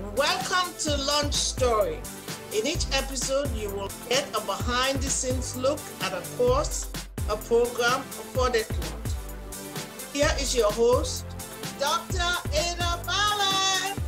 Welcome to Launch Story. In each episode, you will get a behind the scenes look at a course, a program, a product launch. Here is your host, Dr. Ada Barlatt.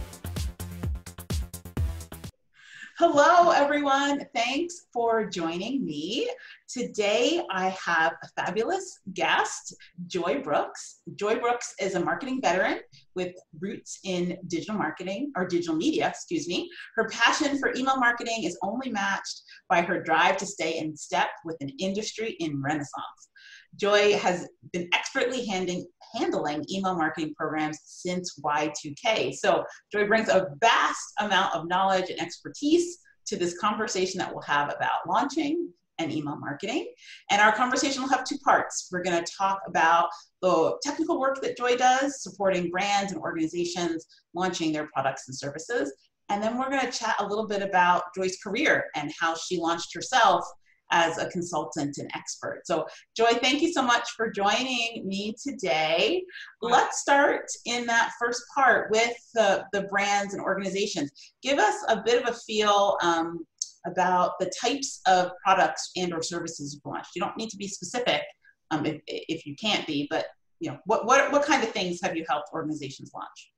Hello, everyone. Thanks for joining me. Today, I have a fabulous guest, Joi Brooks. Joi Brooks is a marketing veteran with roots in digital marketing or digital media, excuse me. Her passion for email marketing is only matched by her drive to stay in step with an industry in renaissance. Joi has been expertly handing, handling email marketing programs since Y2K. So Joi brings a vast amount of knowledge and expertise to this conversation that we'll have about launching and email marketing. And our conversation will have two parts. We're going to talk about the technical work that Joi does, supporting brands and organizations launching their products and services. And then we're going to chat a little bit about Joi's career and how she launched herself as a consultant and expert. So, Joi, thank you so much for joining me today. Let's start in that first part with the, the brands and organizations. Give us a bit of a feel um, about the types of products and or services you've launched. You don't need to be specific um, if, if you can't be, but you know, what, what, what kind of things have you helped organizations launch?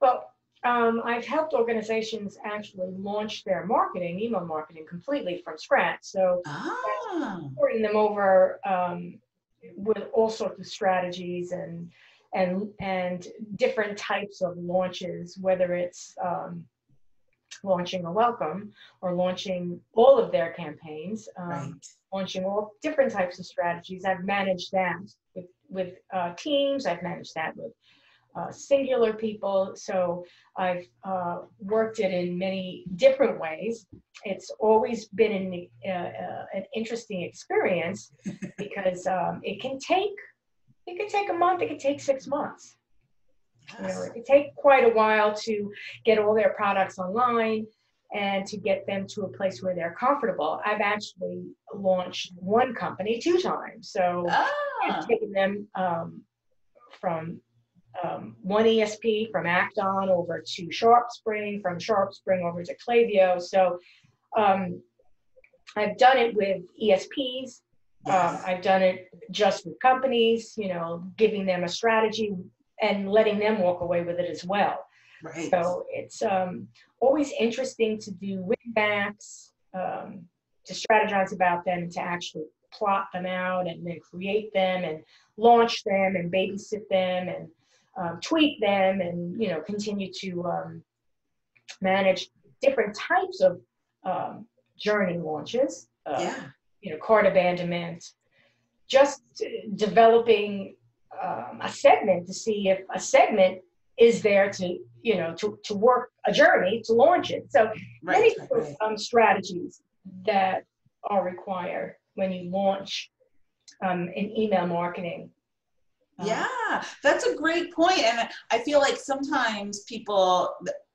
Well, um, I've helped organizations actually launch their marketing, email marketing, completely from scratch. So, ah. supporting them over um, with all sorts of strategies and and and different types of launches, whether it's um, launching a welcome or launching all of their campaigns, um, right. launching all different types of strategies. I've managed that with with uh, teams. I've managed that with uh, singular people. So I've uh, worked it in many different ways. It's always been an, uh, uh an interesting experience because um, it can take it can take a month. It can take six months. Yes. You know, it can take quite a while to get all their products online and to get them to a place where they're comfortable. I've actually launched one company two times. So ah. I've taken them um, from um, one ESP from Act-On over to SharpSpring, from SharpSpring over to Klaviyo. So um, I've done it with ESPs. Um, I've done it just with companies, you know, giving them a strategy and letting them walk away with it as well. Right. So it's um, always interesting to do win backs, um, to strategize about them, to actually plot them out and then create them and launch them and babysit them and um, tweak them and you know continue to um, manage different types of um, journey launches. Uh, yeah. You know, cart abandonment, just developing um, a segment to see if a segment is there to you know to, to work a journey to launch it. So right, many right, um, strategies that are required when you launch um, in email marketing yeah, that's a great. And I feel like sometimes people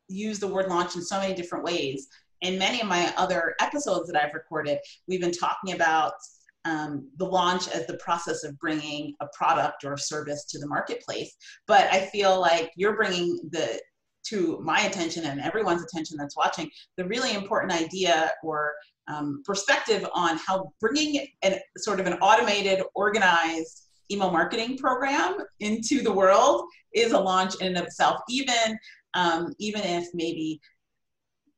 use the word launch in so many different ways. In many of my other episodes that I've recorded, we've been talking about um, the launch as the process of bringing a product or a service to the marketplace. But I feel like you're bringing the to my attention and everyone's attention that's watching the really important idea or um, perspective on how bringing an sort of an automated, organized email marketing program into the world is a launch in and of itself, even, um, even if maybe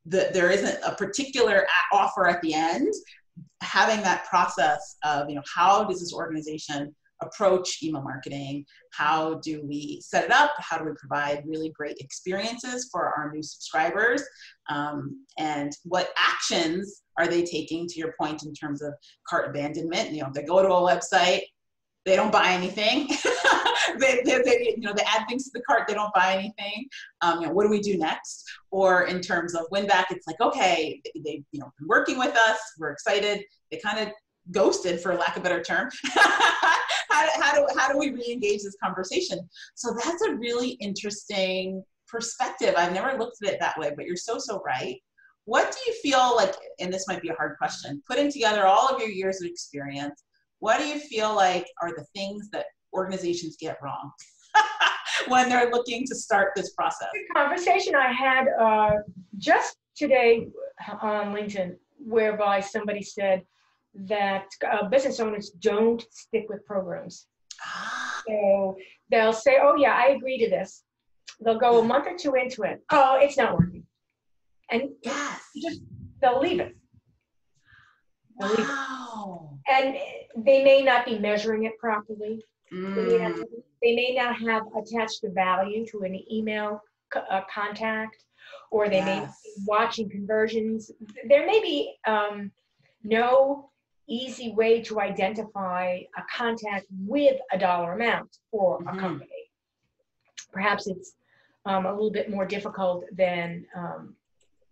the, there isn't a particular offer at the end, having that process of, you know, how does this organization approach email marketing? How do we set it up? How do we provide really great experiences for our new subscribers? Um, and what actions are they taking to your point in terms of cart abandonment? You know, they go to a website, they don't buy anything. they, they, they, you know, they add things to the cart, they don't buy anything. Um, you know, what do we do next? Or in terms of win back, it's like, okay, they, you know, been working with us, we're excited. They kind of ghosted, for lack of a better term. how, how, do, how do we re-engage this conversation? So that's a really interesting perspective. I've never looked at it that way, but you're so, so right. What do you feel like, and this might be a hard question, putting together all of your years of experience, what do you feel like are the things that organizations get wrong? when they're looking to start this process. The conversation I had uh, just today on LinkedIn, whereby somebody said that uh, business owners don't stick with programs. Ah. So they'll say, "Oh yeah, I agree to this." They'll go a month or two into it. Oh, it's not working, and yes, just they'll leave it. They'll leave it. Wow. And they may not be measuring it properly. They may not- Mm, they may not have attached a value to an email uh, contact, or they may be watching conversions. There may be um, no easy way to identify a contact with a dollar amount for Mhm. a company. Perhaps it's um, a little bit more difficult than um,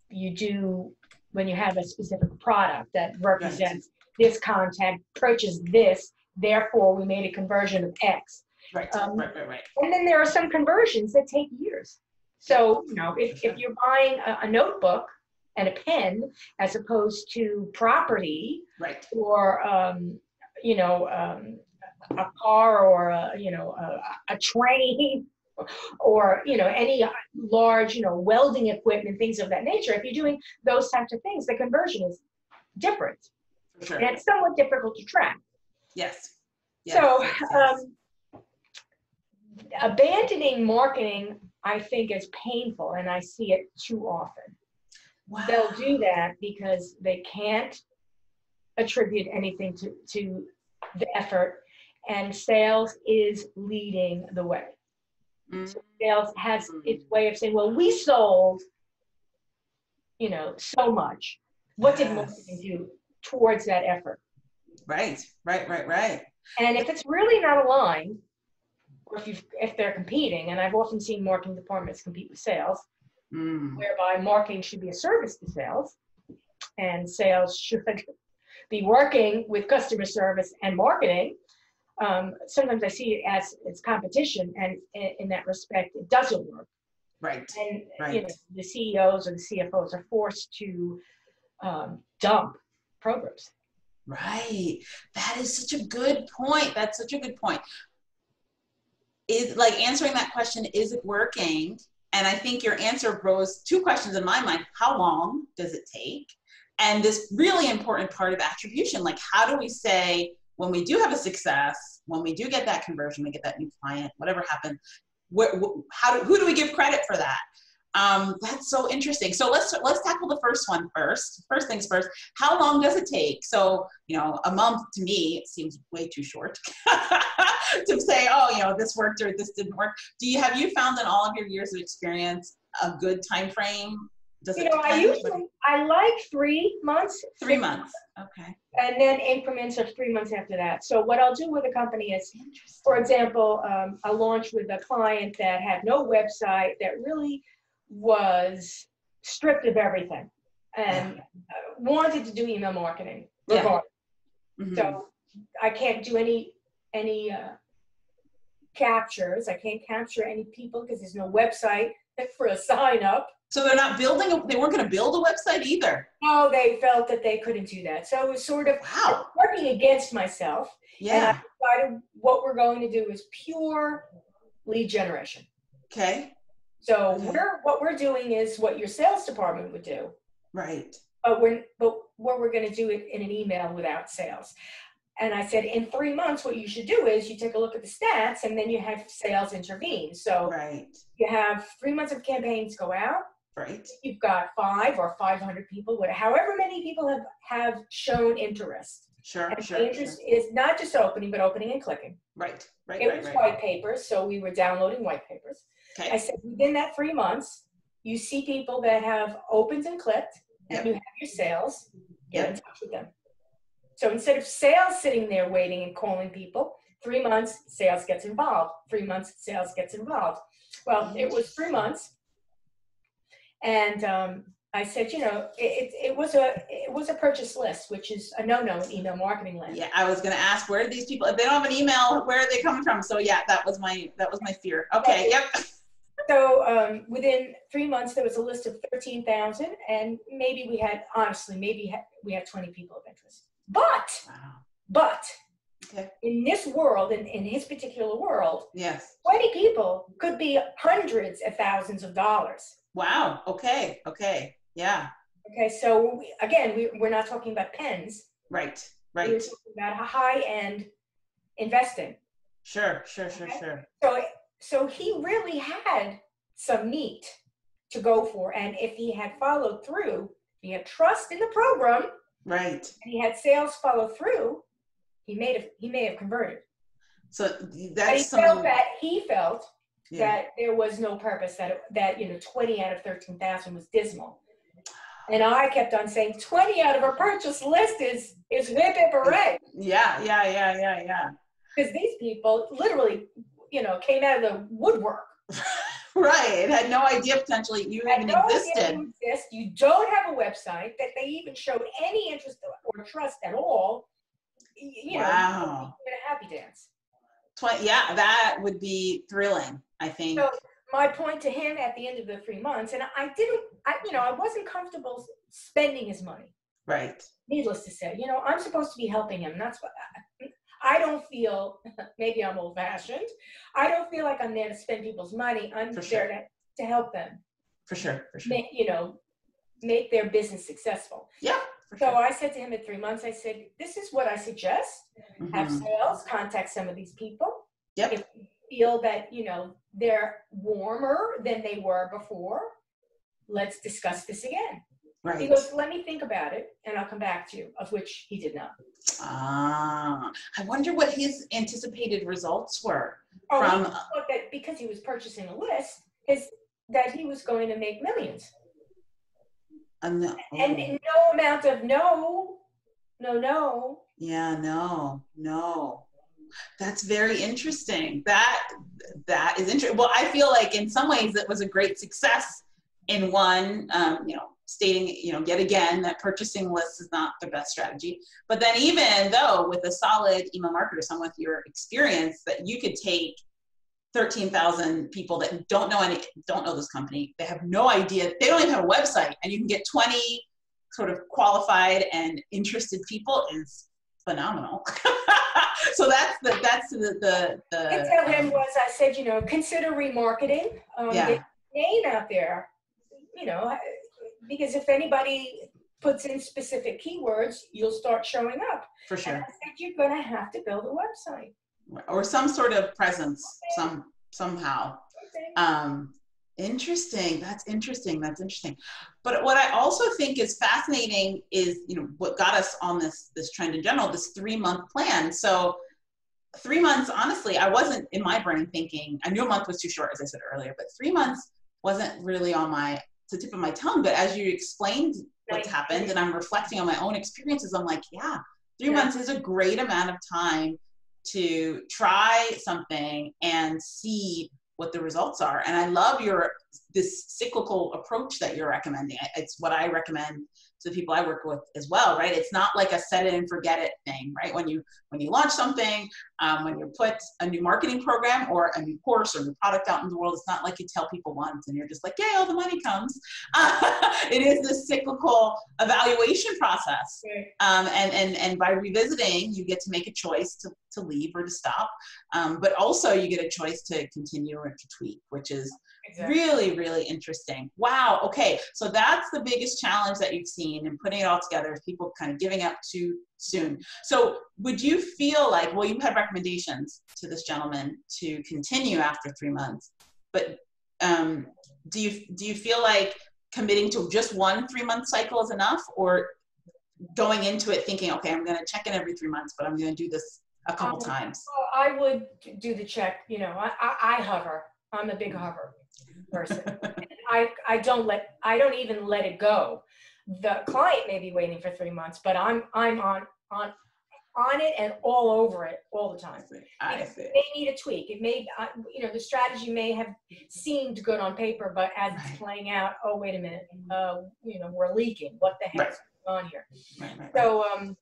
you do when you have a specific product that represents this contact purchased this, therefore we made a conversion of X. right, um, right, right, right. And then there are some conversions that take years. So, you know, if, if you're buying a, a notebook and a pen as opposed to property Right. or, um, you know, um, a car or, a, you know, a, a train or, you know, any large, you know, welding equipment, things of that nature, if you're doing those types of things, the conversion is different. Sure. And it's somewhat difficult to track. Yes. So, Yes, yes, um, abandoning marketing, I think, is painful, and I see it too often. wow. They'll do that because they can't attribute anything to, to the effort, and sales is leading the way. Mm, Sales has its way of saying, well, we sold, you know, so much. What did marketing do towards that effort? Right, right, right, right. And if it's really not aligned, or if you if they're competing, and I've often seen marketing departments compete with sales, Mm, whereby marketing should be a service to sales, and sales should be working with customer service and marketing. Um, sometimes I see it as it's competition, and in, in that respect, it doesn't work. right. And you know, the CEOs or the CFOs are forced to um, dump programs. Right. That is such a good point. That's such a good point. Is like answering that question, is it working? And I think your answer rose two questions in my mind. How long does it take? And this really important part of attribution, like how do we say when we do have a success, when we do get that conversion, we get that new client, whatever happened, wh- wh- how do, who do we give credit for that? Um, that's so interesting. So let's let's tackle the first one first. First things first. How long does it take? So you know, a month to me it seems way too short to say, oh, you know, this worked or this didn't work. Do you have you found in all of your years of experience a good time frame? Does You know, I usually I like three months, three months. Okay. and then increments of three months after that. So what I'll do with a company is, for example, um, I launched with a client that had no website that really was stripped of everything and wanted to do email marketing Yeah. Mhm. So I can't do any any uh, captures. I can't capture any people because there's no website for a sign up. So they're not building. A, they weren't going to build a website either. No, they felt that they couldn't do that. So it was sort of Wow. working against myself. Yeah. decided what we're going to do is pure lead generation. Okay. So Okay. we're what we're doing is what your sales department would do, Right. but we're but what we're going to do it in an email without sales. And I said, in three months, what you should do is you take a look at the stats, and then you have sales intervene. So Right. you have three months of campaigns go out. Right. You've got five or five hundred people, whatever, however many people have have shown interest. Sure. And Sure. the sure. interest is not just opening, but opening and clicking. Right. Right. It right. was right. white papers, so we were downloading white papers. I said within that three months, you see people that have opened and clicked, and you have your sales. Get in touch with them. So instead of sales sitting there waiting and calling people, three months sales gets involved. Three months sales gets involved. Well, it was three months, and um, I said, you know, it, it, was a it was a purchase list, which is a no-no in email marketing land. Yeah, I was gonna ask where are these people if they don't have an email, where are they coming from? So yeah, that was my that was my fear. Okay, yep. So um, within three months, there was a list of 13,000, and maybe we had, honestly, maybe ha- we had 20 people of interest. But, Wow. but Okay. In this world, in, in his particular world, Yes. 20 people could be hundreds of thousands of dollars. Wow. Okay. Okay. Yeah. Okay, so we, again, we, we're not talking about pens. Right. Right. We're talking about high end investing. Sure. Sure. Sure. Okay. Sure. So, so he really had some meat to go for. And if he had followed through, he had trust in the program, Right. and he had sales follow through, he may have he may have converted. So that's But he felt that he felt Yeah. that there was no purpose that it, that you know 20 out of 13,000 was dismal. And I kept on saying 20 out of a purchase list is is whip it hooray Yeah. Yeah. Yeah. Yeah. Yeah. because these people literally you know came out of the woodwork. Right. It had no idea potentially you Had even no existed. you exist. You don't have a website that they even showed any interest or trust at all. You know, Wow. a happy dance. Yeah. That would be thrilling. I think. So my point to him at the end of the three months, and I didn't, I you know, I wasn't comfortable spending his money. Right. Needless to say, you know, I'm supposed to be helping him. That's what I don't feel. Maybe I'm old-fashioned. I don't feel like I'm there to spend people's money. I'm For there sure. to, to help them. For sure. For sure. Make you know, make their business successful. Yeah. So sure. I said to him at three months, I said, "This is what I suggest. Have Mhm. sales contact some of these people. Yep. If you feel that you know they're warmer than they were before, let's discuss this again." He goes, "Let me think about it, and I'll come back to you." Of which he did not. Ah. I wonder what his anticipated results were Oh, from. thought that because he was purchasing a list, his that he was going to make millions, Uh, no. and no amount of no, no, no. Yeah, no, no. That's very interesting. That that is interesting. Well, I feel like in some ways it was a great success in one, um, you know, stating, you know, yet again that purchasing lists is not the best strategy. But then even though with a solid email marketer, someone with your experience, that you could take 13,000 people that don't know any, don't know this company, they have no idea, they don't even have a website, and you can get 20 sort of qualified and interested people is phenomenal. so that's the that's the the, the I tell him was I said, you know, consider remarketing. Um, Yeah. Name out there, you know, because if anybody puts in specific keywords, you'll start showing up. for And sure I said, you're going to have to build a website. or some sort of presence some somehow. Um interesting. That's interesting. That's interesting. But what i also think is fascinating is you know what got us on this this trend in general this three month plan. So three months honestly i wasn't in my brain thinking i knew a month was too short as i said earlier but three months wasn't really on my the tip of my tongue but as you explained what's happened and i'm reflecting on my own experiences i'm like yeah three Yeah. months is a great amount of time to try something and see what the results are. And i love your this cyclical approach that you're recommending. It's what i recommend to the people i work with as well right? It's not like a set it and forget it thing right? When you when you launch something um, when you put a new marketing program or a new course or new product out in the world it's not like you tell people once and you're just like yay all the money comes. It is this cyclical evaluation process. Um, and and and by revisiting you get to make a choice to, to leave or to stop. Um, but also you get a choice to continue or to tweak which is Exactly. really really interesting wow okay so that's the biggest challenge that you've seen in putting it all together is people kind of giving up too soon so would you feel like well you've had recommendations to this gentleman to continue after three months but um, do you do you feel like committing to just one three month cycle is enough or going into it thinking okay i'm going to check in every three months but i'm going to do this a couple Um, times Well, I would do the check, you know, I, I, I hover. I'm a big hover person. And I, I don't let, I don't even let it go. The client may be waiting for three months, but I'm, I'm on, on, on it and all over it all the time. I It see. may need a tweak. It may, uh, you know, the strategy may have seemed good on paper, but as it's playing out, oh, wait a minute, uh, you know, we're leaking. What the heck's going on here? Right, right, right. So um,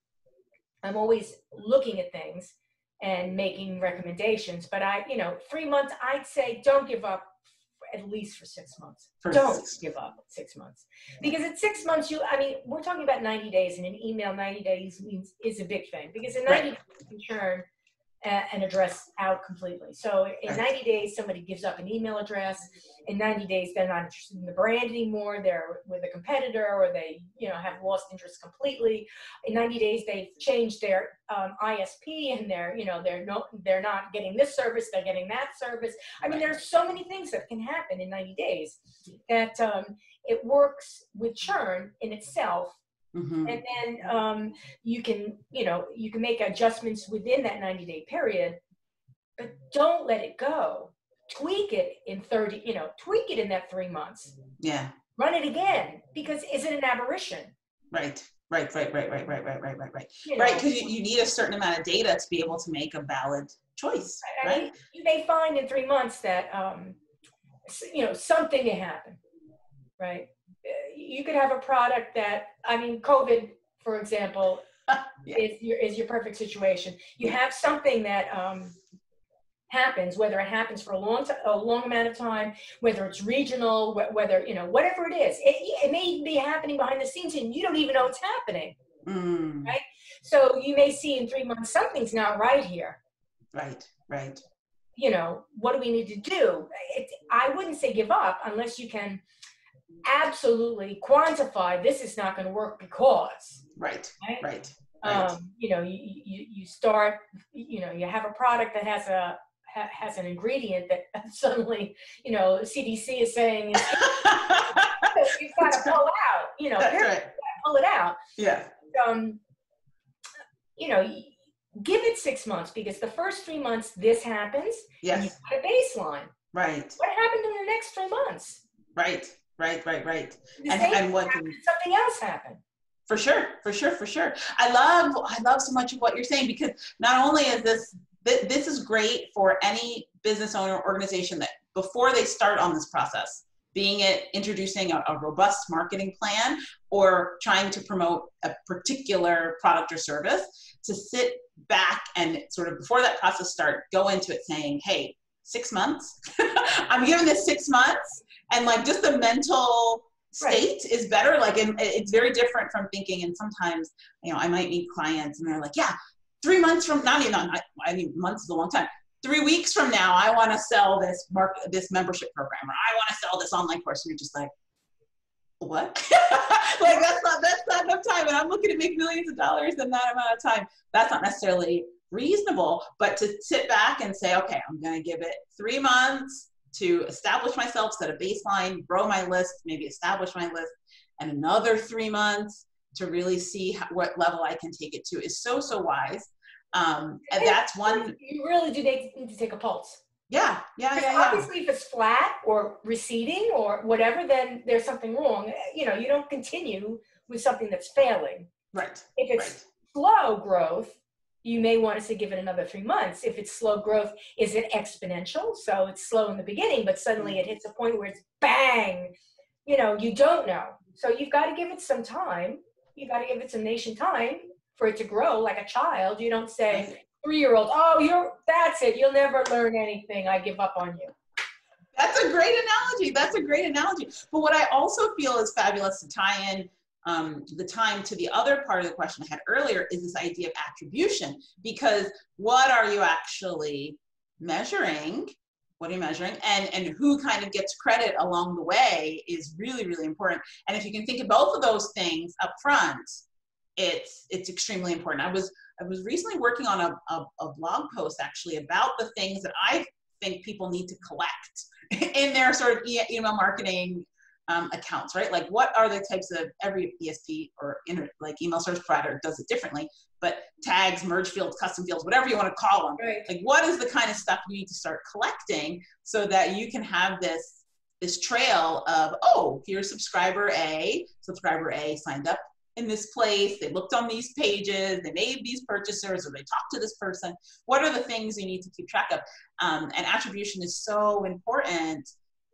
I'm always looking at things and making recommendations. But I, you know, three months, I'd say don't give up at least for six months. For don't six- give up at six months because at six months, you, I mean, we're talking about 90 days, and an email 90 days means is a big thing because in 90 Right. days you can churn an address out completely. So in 90 days, somebody gives up an email address. In 90 days, they're not interested in the brand anymore. They're with a competitor, or they, you know, have lost interest completely. In 90 days, they've changed their um, ISP, and they're, you know, they're no, they're not getting this service. They're getting that service. I mean, there's so many things that can happen in 90 days that um, it works with churn in itself Mm-hmm. And then um, you can, you know, you can make adjustments within that 90 day period, but don't let it go. Tweak it in 30, you know, tweak it in that three months. Yeah. Run it again because is it an aberration? Right. Right, right, right, right, right, right, right, right, right. You know, right, because you, you need a certain amount of data to be able to make a valid choice. Right. right? I mean, you may find in three months that um, you know something may happen, right? You could have a product that I mean, COVID, for example, yeah. is your is your perfect situation. You have something that um, happens, whether it happens for a long time, a long amount of time, whether it's regional, wh- whether you know whatever it is, it, it may be happening behind the scenes and you don't even know it's happening, mm. right? So you may see in three months something's not right here. Right, right. You know, what do we need to do? It, I wouldn't say give up unless you can absolutely quantify this is not going to work because right right, right. Um, you know you, you you start you know you have a product that has a ha, has an ingredient that suddenly you know cdc is saying you've got to pull out you know right. pull it out. Yeah. Um you know give it six months because the first three months this happens yes. and you've got a baseline. Right. What happened in the next three months? Right right, right, right. and, and what can, something else happen. For sure, for sure, for sure. I love, I love so much of what you're saying because not only is this, this is great for any business owner organization that before they start on this process, being it introducing a, a, robust marketing plan or trying to promote a particular product or service to sit back and sort of before that process start go into it saying hey six months. I'm giving this six months and like just the mental state right. is better. Like and it's very different from thinking and sometimes you know i might meet clients and they're like yeah three months from not even I, I mean months is a long time. Three weeks from now i want to sell this mark this membership program or i want to sell this online course. And you're just like what? Like that's not that's not enough time and i'm looking to make millions of dollars in that amount of time. That's not necessarily reasonable but to sit back and say okay i'm going to give it three months to establish myself, set a baseline, grow my list, maybe establish my list, and another three months to really see how, what level I can take it to is so, so wise. Um, and that's one. You really do need to take a pulse. Yeah, yeah, yeah, yeah. Obviously, if it's flat or receding or whatever, then there's something wrong. You know, you don't continue with something that's failing. Right. If it's right. slow growth, you may want to say give it another three months. If it's slow growth, is it exponential? So it's slow in the beginning, but suddenly it hits a point where it's bang. You know, you don't know. So you've got to give it some time. You've got to give it some nation time for it to grow like a child. You don't say three year old, oh, you're that's it. You'll never learn anything. I give up on you. That's a great analogy. That's a great analogy. But what I also feel is fabulous to tie in um, the time to the other part of the question I had earlier is this idea of attribution. Because what are you actually measuring? What are you measuring? And, and who kind of gets credit along the way is really, really important. And if you can think of both of those things up front, it's it's extremely important. I was I was recently working on a, a, a blog post actually about the things that I think people need to collect in their sort of email marketing um, accounts, right? Like what are the types of every ESP or inter, like email service provider does it differently, but tags, merge fields, custom fields, whatever you want to call them. Right. Like what is the kind of stuff you need to start collecting so that you can have this this trail of oh here's subscriber A, subscriber A signed up in this place, they looked on these pages, they made these purchasers, or they talked to this person. What are the things you need to keep track of? Um, and attribution is so important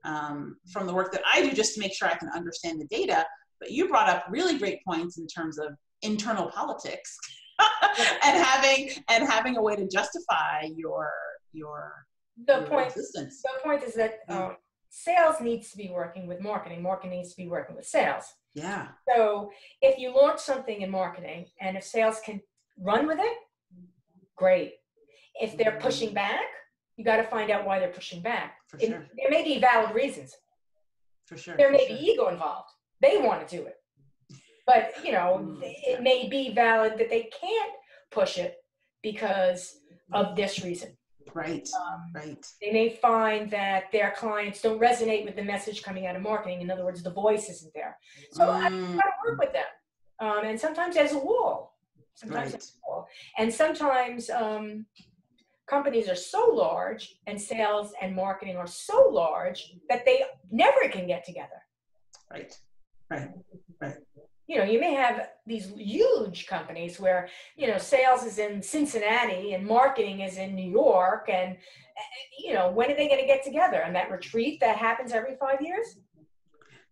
um, from the work that I do just to make sure I can understand the data. But you brought up really great points in terms of internal politics and having and having a way to justify your your the your point existence. the point is that um, sales needs to be working with marketing marketing needs to be working with sales yeah so if you launch something in marketing and if sales can run with it great if they're pushing back, you got to find out why they're pushing back. For It- sure. There may be valid reasons. For sure. There for may sure. be ego involved. They want to do it. But, you know, Mm, it may be valid that they can't push it because of this reason. Right. Um, Right. they may find that their clients don't resonate with the message coming out of marketing. In other words, the voice isn't there. So I Mm, try to work with them. Um, and sometimes there's a wall. Sometimes Right. there's a wall. And sometimes um, companies are so large and sales and marketing are so large that they never can get together. right. Right. Right. You know, you may have these huge companies where, you know, sales is in Cincinnati and marketing is in New York. And, you know, when are they going to get together? And that retreat that happens every five years?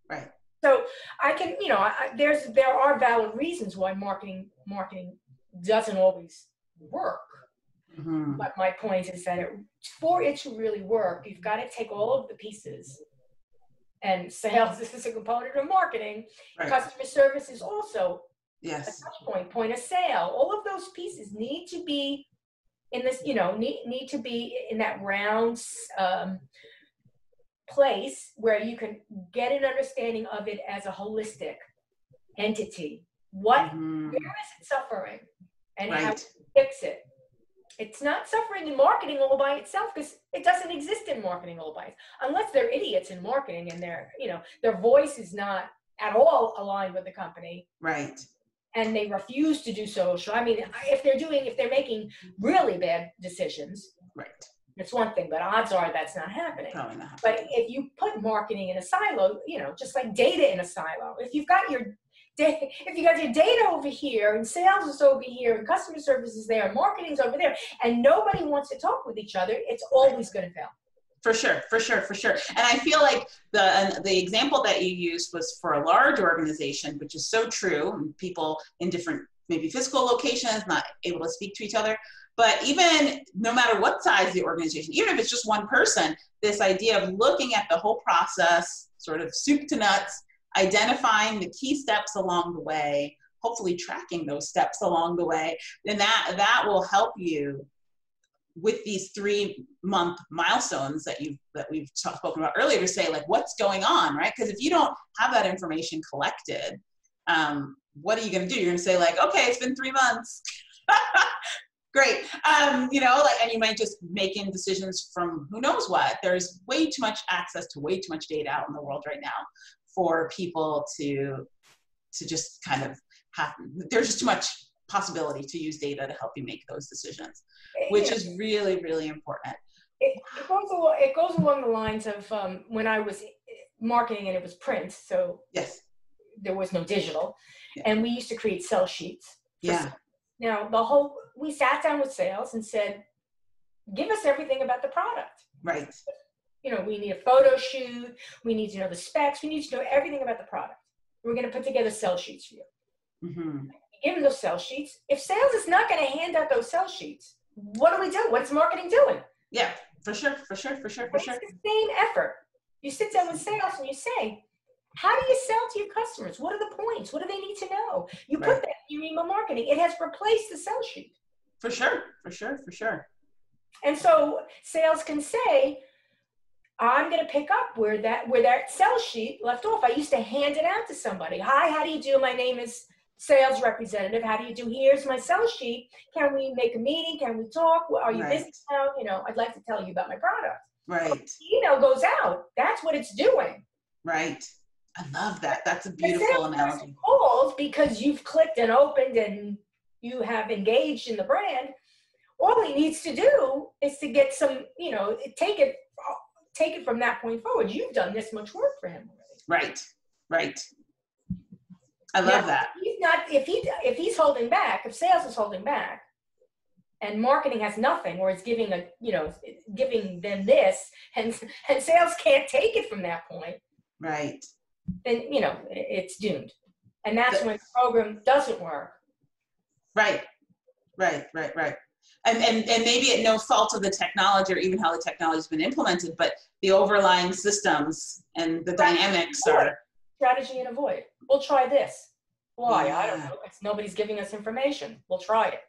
Right. So I can, you know, I- there's there are valid reasons why marketing marketing doesn't always work. Mhm. But my point is that it, for it to really work, you've got to take all of the pieces. And sales is a component of marketing. Right. Customer service is also yes. a touch point, point of sale. All of those pieces need to be in this, you know, need, need to be in that round um, place where you can get an understanding of it as a holistic entity. What, Mhm. where is it suffering? And how to fix it. It's not suffering in marketing all by itself because it doesn't exist in marketing all by itself. Unless they're idiots in marketing and their, you know, their voice is not at all aligned with the company Right. and they refuse to do social. I mean, if they're doing, if they're making really bad decisions, Right. it's one thing, but odds are that's not happening. Probably not. But if you put marketing in a silo, you know, just like data in a silo, if you've got your if you got your data over here and sales is over here and customer service is there and marketing's over there and nobody wants to talk with each other, it's always going to fail. For sure, for sure, for sure. And I feel like the the example that you used was for a large organization, which is so true. People in different maybe physical locations, not able to speak to each other. But even no matter what size the organization, even if it's just one person, this idea of looking at the whole process, sort of soup to nuts, identifying the key steps along the way, hopefully tracking those steps along the way, then that that will help you with these three month milestones that you've that we've talk- spoken about earlier to say like what's going on right? Because if you don't have that information collected um, what are you going to do? You're going to say like okay it's been three months. Great. Um, you know like and you might just making decisions from who knows what. There's way too much access to way too much data out in the world right now for people to to just kind of have there's just too much possibility to use data to help you make those decisions which is really really important it, it goes along, it goes along the lines of um, when I was marketing and it was print, so yes there was no digital, Yeah. and we used to create sell sheets. yeah sales. Now the whole we sat down with sales and said, "Give us everything about the product." right You know, we need a photo shoot. We need to know the specs. We need to know everything about the product. We're going to put together sell sheets for you. hmm Give them those sell sheets. If sales is not going to hand out those sell sheets, what do we do? What's marketing doing? yeah for sure for sure for sure for It's sure the same effort. You sit down with sales and you say, how do you sell to your customers? What are the points? What do they need to know? You put that in your email marketing. It has replaced the sell sheet. for sure for sure for sure And so sales can say, I'm going to pick up where that where that sell sheet left off. I used to hand it out to somebody. Hi, how do you do? My name is sales representative. How do you do? Here's my sell sheet. Can we make a meeting? Can we talk? Are you Right. busy now? You know, I'd like to tell you about my product. right The email goes out. That's what it's doing. right i love that that's a beautiful analogy calls because you've clicked and opened and you have engaged in the brand. All he needs to do is to get some, you know, take it, take it from that point forward. You've done this much work for him already. right right i love Now, that He's not if he if he's holding back, if sales is holding back, and marketing has nothing, or it's giving a you know giving them this, and and sales can't take it from that point. right then you know it's doomed and that's when the program doesn't work right right right right and, and and maybe at no fault of the technology or even how the technology has been implemented but the overlying systems and the dynamics are strategy and avoid we'll try this. Why? I don't know. Nobody's giving us information. We'll try it.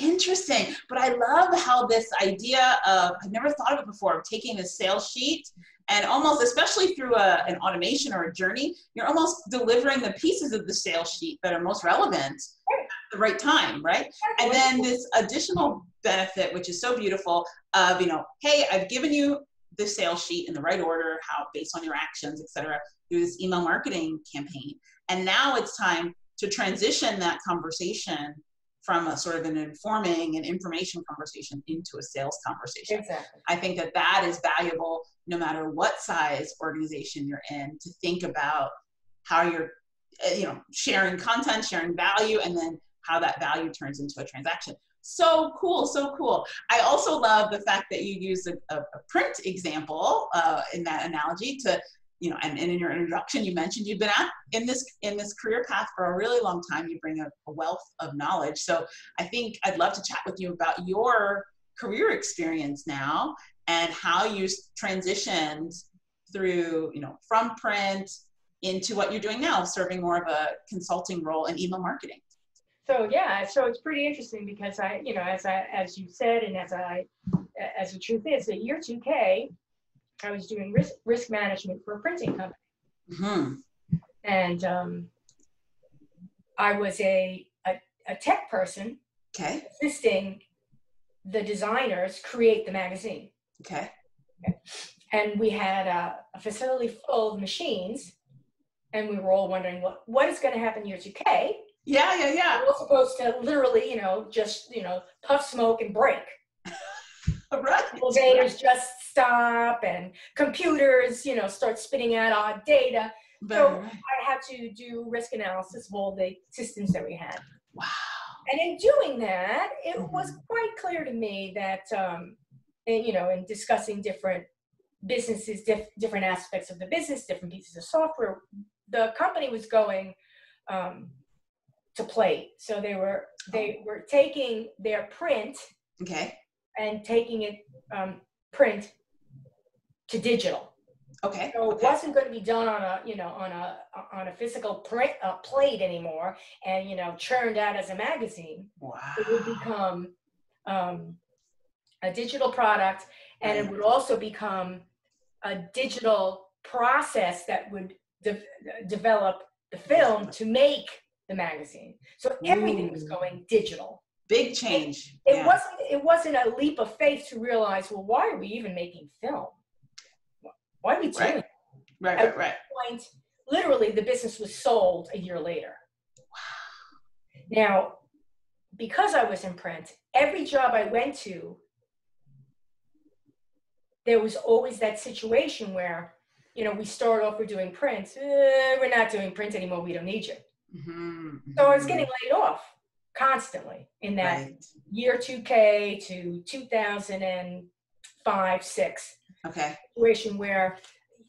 Interesting. But I love how this idea of, I've never thought of it before, of taking a sales sheet and almost, especially through a, an automation or a journey, you're almost delivering the pieces of the sales sheet that are most relevant at the right time, right? And then this additional benefit, which is so beautiful, of, you know, hey, I've given you the sales sheet in the right order, how based on your actions, et cetera, through this email marketing campaign. And now it's time to transition that conversation from a sort of an informing and information conversation into a sales conversation. Exactly. I think that that is valuable no matter what size organization you're in to think about how you're uh, you know sharing content, sharing value and then how that value turns into a transaction. So cool, so cool. I also love the fact that you use a, a, a print example uh, in that analogy to you know, and, and, in your introduction, you mentioned you've been at in this in this career path for a really long time. You bring a, a, wealth of knowledge. So I think I'd love to chat with you about your career experience now and how you transitioned through, you know, from print into what you're doing now, serving more of a consulting role in email marketing. So yeah, so it's pretty interesting because I, you know, as I as you said, and as I as the truth is, that year 2K I was doing risk, risk management for a printing company. Mm-hmm. And um, I was a, a, a, tech person okay. assisting the designers create the magazine. Okay. okay. And we had a, a, facility full of machines, and we were all wondering what, what is going to happen year 2K. Yeah, yeah, yeah. We're supposed to literally, you know, just, you know, puff smoke and break. right. Elevators right. just stop and computers, you know, start spitting out odd data. so right. I had to do risk analysis of all the systems that we had. Wow. And in doing that, it mm-hmm. was quite clear to me that, um, and, you know, in discussing different businesses, diff- different aspects of the business, different pieces of software, the company was going um, to plate. So they were they were taking their print okay and taking it um, print to digital. Okay. So okay. it wasn't going to be done on a you know on a on a physical print uh, plate anymore, and you know churned out as a magazine. Wow. It would become um, a digital product, and it would also become a digital process that would de- develop the film to make the magazine. So everything Ooh. was going digital. Big change. It, it yeah. wasn't it wasn't a leap of faith to realize, well, why are we even making film? Why are we doing right. Right, right, right. Point, literally the business was sold a year later. Wow. Now, because I was in print, every job I went to, there was always that situation where, you know, we start off, we're doing print, eh, we're not doing print anymore, we don't need you. Mm-hmm. So I was mm-hmm. getting laid off constantly in that right. year 2K to 2005, six okay. situation where,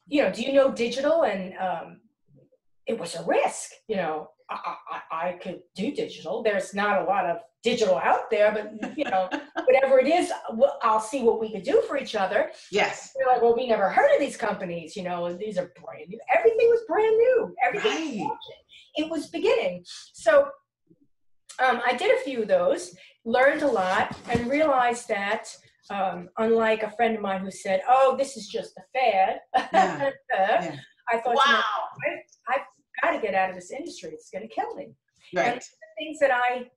you know, do you know digital? And um, it was a risk, you know, I, I, I could do digital. There's not a lot of digital out there, but you know, whatever it is, I'll see what we could do for each other. Yes. We're like, well, we never heard of these companies, you know, these are brand new. Everything was brand new. Everything right. Was it was beginning. So um, I did a few of those, learned a lot, and realized that um, unlike a friend of mine who said, "Oh, this is just a fad," yeah. yeah. I thought, "Wow, you know, I, have got to get out of this industry. It's going to kill me." Right. And the things that I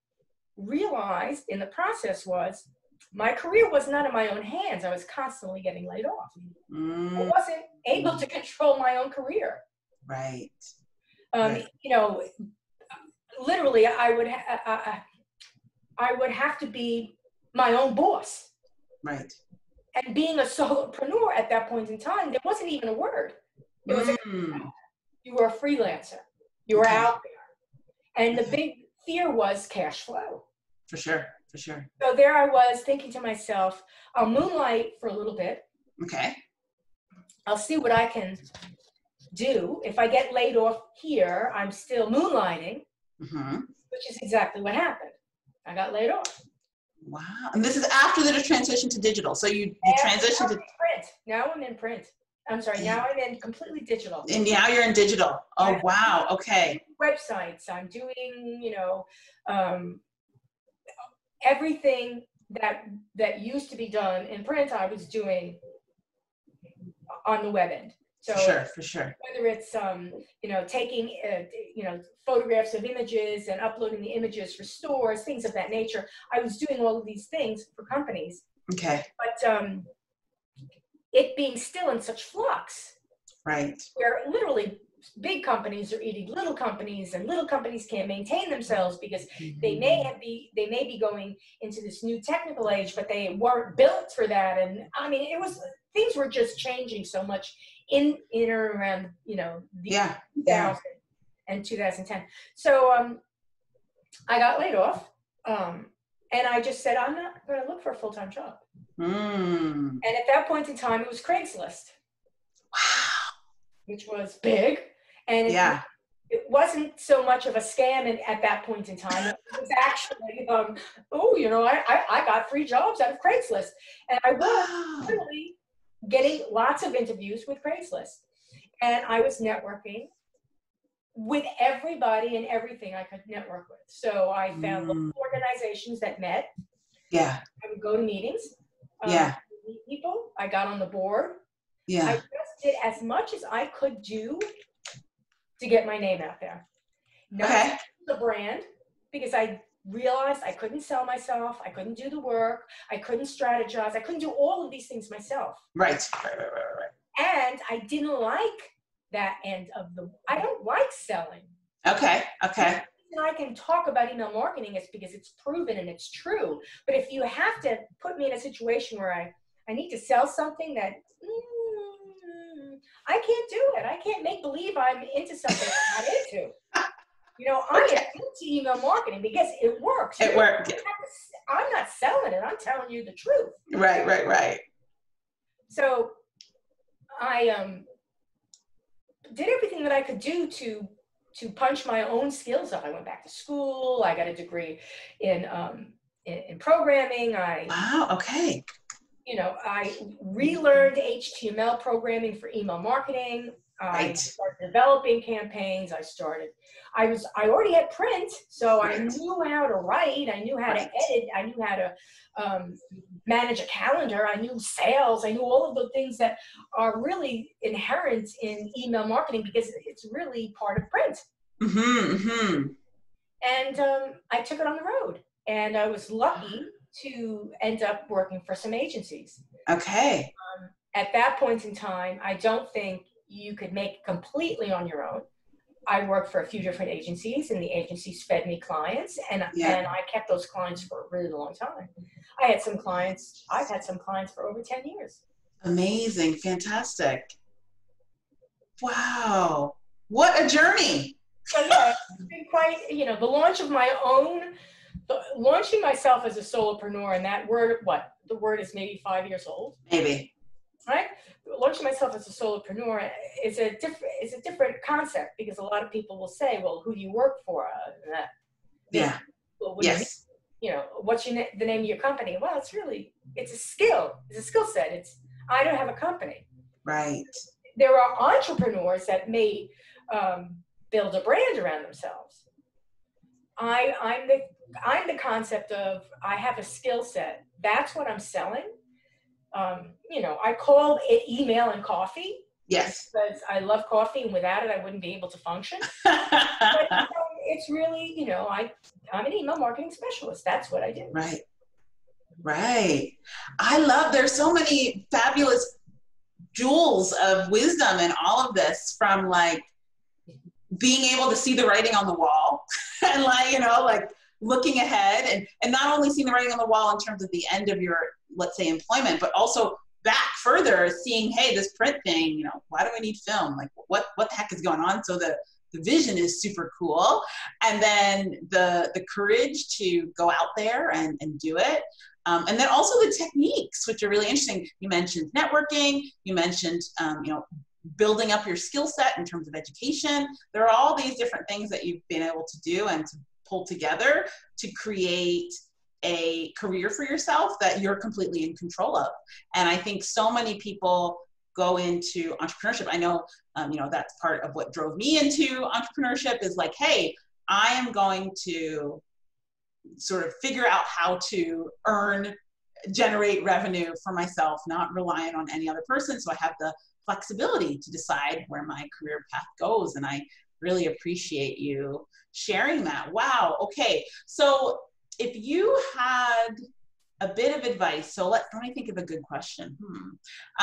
realized in the process was my career was not in my own hands. I was constantly getting laid off. Mm. I wasn't able to control my own career. Right. Um. You know, literally I would ha- I, I would have to be my own boss. Right. And being a solopreneur at that point in time, there wasn't even a word. It was mm. you were a freelancer. You were okay. out there. And the big fear was cash flow. For sure, for sure. So there I was thinking to myself, I'll moonlight for a little bit. Okay. I'll see what I can do. If I get laid off here, I'm still moonlighting mm-hmm. which is exactly what happened. I got laid off. Wow. And this is after the transition to digital. So you, you transitioned to print. Now I'm in print. I'm sorry, now I'm in completely digital. And now you're in digital. Oh, yeah. wow. Okay. Websites. I'm doing, you know, um, everything that that used to be done in print, I was doing on the web end. So sure, for sure. Whether it's um, you know taking uh, you know photographs of images and uploading the images for stores, things of that nature, I was doing all of these things for companies. Okay. But um, it being still in such flux, right? Where literally big companies are eating little companies and little companies can't maintain themselves because mm-hmm. they may mm-hmm. have be they may be going into this new technical age but they weren't built for that and i mean it was things were just changing so much in in or around you know the yeah, 2000 yeah. and 2010 so um i got laid off um and i just said i'm not going to look for a full-time job mm. and at that point in time it was craigslist wow which was big and it, yeah it wasn't so much of a scam in, at that point in time. It was actually, um, oh, you know, I, I, I, got three jobs out of Craigslist. And I was literally getting lots of interviews with Craigslist. And I was networking with everybody and everything I could network with. So I found mm. organizations that met. Yeah. I would go to meetings. Um, yeah. Meet people. I got on the board. Yeah. I just did as much as I could do to get my name out there. Not okay. the brand, because I realized I couldn't sell myself, I couldn't do the work, I couldn't strategize, I couldn't do all of these things myself. Right, right, right, right, right. And I didn't like that end of the I don't like selling. Okay, okay. And I can talk about email marketing is because it's proven and it's true. But if you have to put me in a situation where I, I need to sell something that mm, I can't do it. I can't make believe I'm into something I'm not into. You know, I am into email marketing because it works. It works. I'm not selling it. I'm telling you the truth. Right, right, right. So I um did everything that I could do to to punch my own skills up. I went back to school. I got a degree in um in, in programming. I Wow, okay. You know, I relearned HTML programming for email marketing. Right. I started developing campaigns. I started, I was, I already had print, so right. I knew how to write. I knew how right. to edit. I knew how to um, manage a calendar. I knew sales. I knew all of the things that are really inherent in email marketing because it's really part of print. Mm-hmm, mm-hmm. And um, I took it on the road, and I was lucky to end up working for some agencies. Okay. Um, at that point in time, I don't think you could make completely on your own. I worked for a few different agencies, and the agencies fed me clients, and yeah. and I kept those clients for a really long time. I had some clients. I've had some clients for over ten years. Amazing, fantastic! Wow, what a journey! So yeah, it's been quite. You know, the launch of my own, the, launching myself as a solopreneur, and that word, what the word is maybe five years old. Maybe. Right launching myself as a solopreneur is a different is a different concept because a lot of people will say, "Well, who do you work for?" Uh, yeah. Well, yes. You, you, know, what's your the name of your company? Well, it's really it's a skill. It's a skill set. It's I don't have a company. Right. There are entrepreneurs that may um, build a brand around themselves. I I'm the I'm the concept of I have a skill set. That's what I'm selling um, you know, I called it email and coffee. Yes. Because I love coffee, and without it, I wouldn't be able to function. but, know, it's really, you know, I I'm an email marketing specialist. That's what I do. Right. Right. I love. There's so many fabulous jewels of wisdom in all of this, from like being able to see the writing on the wall, and like you know, like looking ahead, and and not only seeing the writing on the wall in terms of the end of your let's say employment, but also back further seeing, hey, this print thing, you know, why do we need film? Like what what the heck is going on? So the the vision is super cool. And then the the courage to go out there and, and do it. Um, and then also the techniques, which are really interesting. You mentioned networking, you mentioned um, you know building up your skill set in terms of education. There are all these different things that you've been able to do and to pull together to create a career for yourself that you're completely in control of. And I think so many people go into entrepreneurship. I know, um, you know, that's part of what drove me into entrepreneurship is like, hey, I am going to sort of figure out how to earn generate revenue for myself not relying on any other person. So i have the flexibility to decide where my career path goes. And i really appreciate you sharing that. Wow. Okay. So if you had a bit of advice. So let, let me think of a good question. Hmm.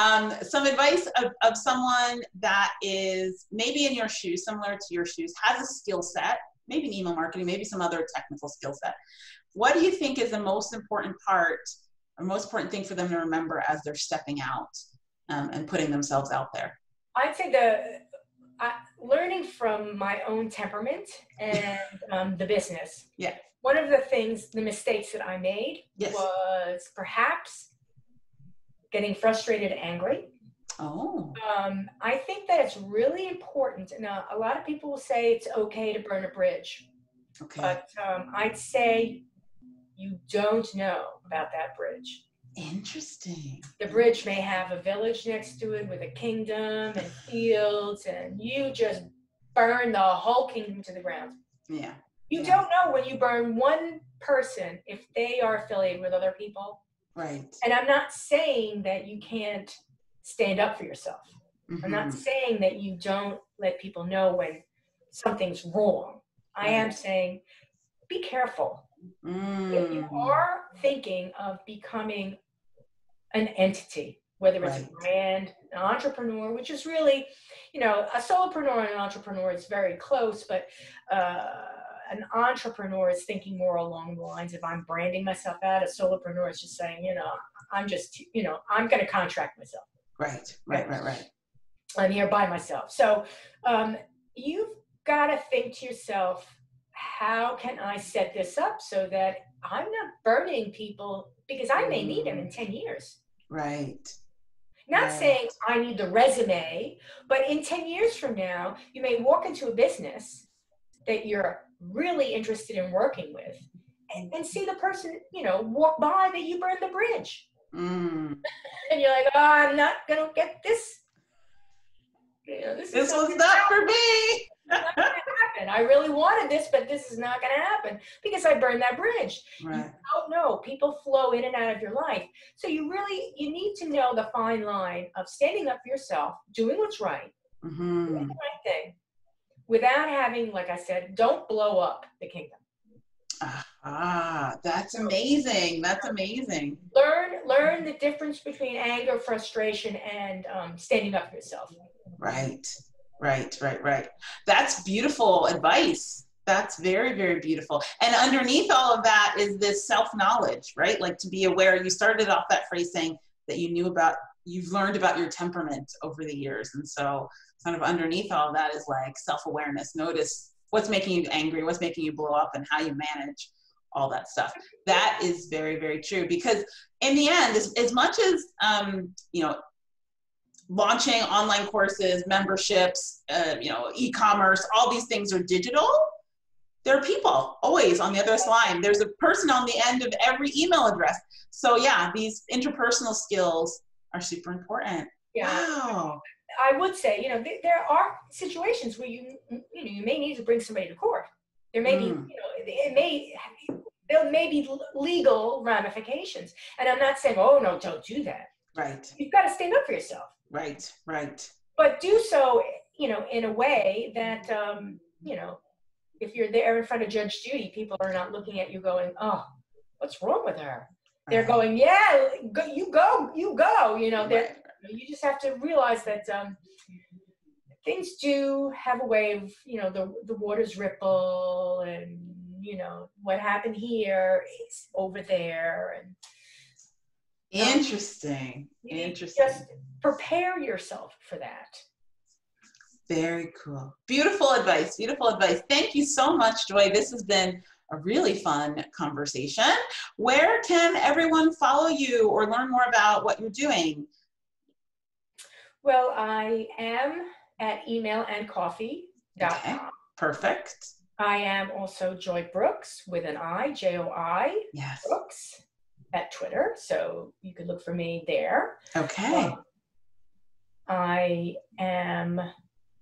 Um, some advice of, of someone that is maybe in your shoes, similar to your shoes, has a skill set, maybe in email marketing, maybe some other technical skill set. What do you think is the most important part or most important thing for them to remember as they're stepping out um, and putting themselves out there? I'd say the uh, learning from my own temperament and um, the business. Yeah one of the things, the mistakes that I made yes. was perhaps getting frustrated angry. Oh. Um, I think that it's really important. Now, a lot of people will say it's okay to burn a bridge. Okay. But um, I'd say you don't know about that bridge. Interesting. The bridge may have a village next to it with a kingdom and fields, and you just burn the whole kingdom to the ground. Yeah. You yeah. don't know when you burn one person if they are affiliated with other people. Right. And I'm not saying that you can't stand up for yourself. Mm-hmm. I'm not mm-hmm. saying that you don't let people know when something's wrong. Right. I am saying be careful. Mm. If you mm. are thinking of becoming an entity, whether it's right. a brand, an entrepreneur, which is really, you know, a solopreneur and an entrepreneur is very close, but uh, an entrepreneur is thinking more along the lines if I'm branding myself out, a solopreneur is just saying, you know, I'm just, you know, I'm going to contract myself. Right, right, right, right. I'm here by myself. So um, you've got to think to yourself, how can I set this up so that I'm not burning people because I may need them in 10 years. Right. Not right. saying I need the resume, but in 10 years from now, you may walk into a business that you're really interested in working with and, and see the person, you know, walk by that you burned the bridge. Mm. and you're like, oh, I'm not going to get this. You know, this, this was not for me. not gonna happen. I really wanted this, but this is not going to happen because I burned that bridge. Right. You don't know. People flow in and out of your life. So you really, you need to know the fine line of standing up for yourself, doing what's right, mm-hmm. doing the right thing, without having, like I said, don't blow up the kingdom. Ah, that's amazing. That's amazing. Learn learn the difference between anger, frustration, and um, standing up for yourself. Right, right, right, right. That's beautiful advice. That's very, very beautiful. And underneath all of that is this self knowledge, right? Like to be aware. You started off that phrase saying that you knew about, you've learned about your temperament over the years, and so kind of underneath all of that is like self-awareness notice what's making you angry what's making you blow up and how you manage all that stuff. That is very very true because in the end as, as much as um, you know launching online courses memberships uh, you know e-commerce all these things are digital there are people always on the other line there's a person on the end of every email address. So yeah these interpersonal skills are super important. Yeah. wow I would say, you know, th- there are situations where you, you know, you may need to bring somebody to court. There may mm. be, you know, it may, there may be legal ramifications. And I'm not saying, oh no, don't do that. Right. You've got to stand up for yourself. Right. Right. But do so, you know, in a way that, um, you know, if you're there in front of Judge Judy, people are not looking at you going, oh, what's wrong with her? They're going, yeah, go, you go, you go. You know, they're, you just have to realize that um, things do have a way of, you know, the, the waters ripple and, you know, what happened here is over there. And Interesting. Interesting. Just prepare yourself for that. Very cool. Beautiful advice. Beautiful advice. Thank you so much, Joi. This has been a really fun conversation. Where can everyone follow you or learn more about what you're doing? Well, I am at email-and-coffee.com. Okay, perfect. I am also Joi Brooks with an I, J O I. Yes. Brooks at Twitter. So you could look for me there. Okay. Um, I am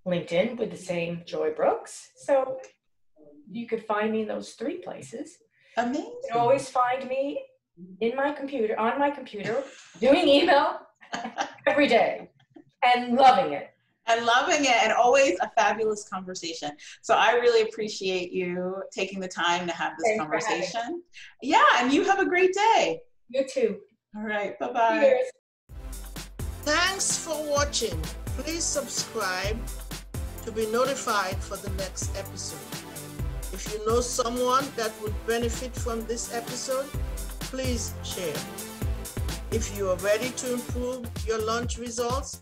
LinkedIn with the same Joi Brooks. So you could find me in those three places. Amazing. You can always find me in my computer, on my computer, doing email every day and loving it. And loving it, and always a fabulous conversation. So I really appreciate you taking the time to have this Thanks conversation. Yeah, and you have a great day. You too. All right, bye bye. Cheers. Thanks for watching. Please subscribe to be notified for the next episode. If you know someone that would benefit from this episode, please share. If you are ready to improve your launch results,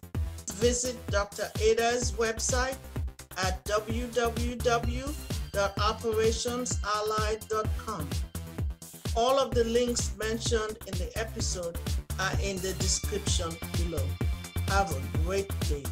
visit Dr. Ada's website at www.operationsally.com. All of the links mentioned in the episode are in the description below. Have a great day.